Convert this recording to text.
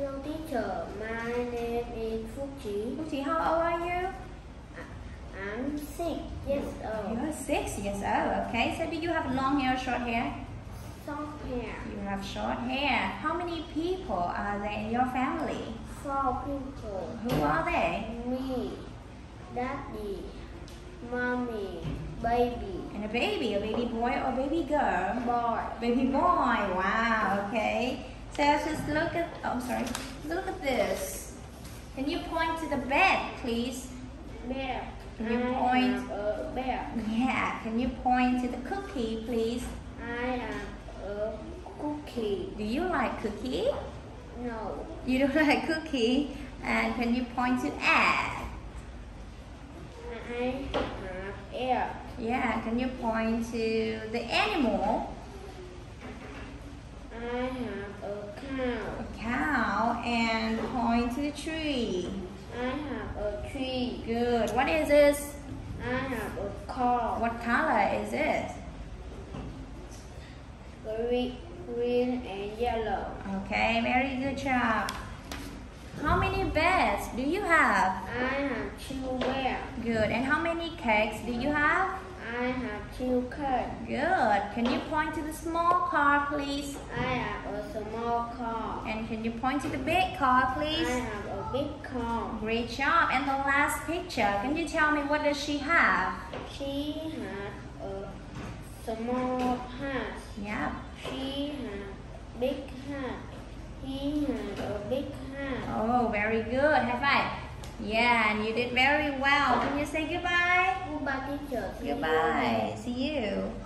Hello teacher, my name is Phúc Trí. Fuji, how old are you? I'm six years old. You're six years old. Okay. So do you have long hair or short hair? Short hair. You have short hair. How many people are there in your family? Four people. Who are they? Me, daddy, mommy, baby, And a baby, a baby boy or baby girl? boy. Baby boy. Wow. Okay. Look at. Oh, I'm sorry. Look at this. Can you point to the bed, please? Bear. Can you I point? a bear. Yeah. Can you point to the cookie, please? I am a cookie. Do you like cookie? No, You don't like cookie. And can you point to egg? I have air. Yeah. Can you point to the animal? I have a cow. A cow. And point to the tree. I have a tree. Good. What is this? I have a car. What color is it? Green, green and yellow. Okay, very good job. How many beds do you have? I have two bears. Good. And how many cakes do you have? I have two. Good. Can you point to the small car, please? I have a small car. And can you point to the big car, please? I have a big car. Great job. And the last picture, can you tell me what does she have? She has a small hat. Yeah. She has big hat. He has a big hat. Oh, very good. High five. Yeah, and you did very well. Can you say goodbye? Goodbye teacher. See you. Goodbye. See you.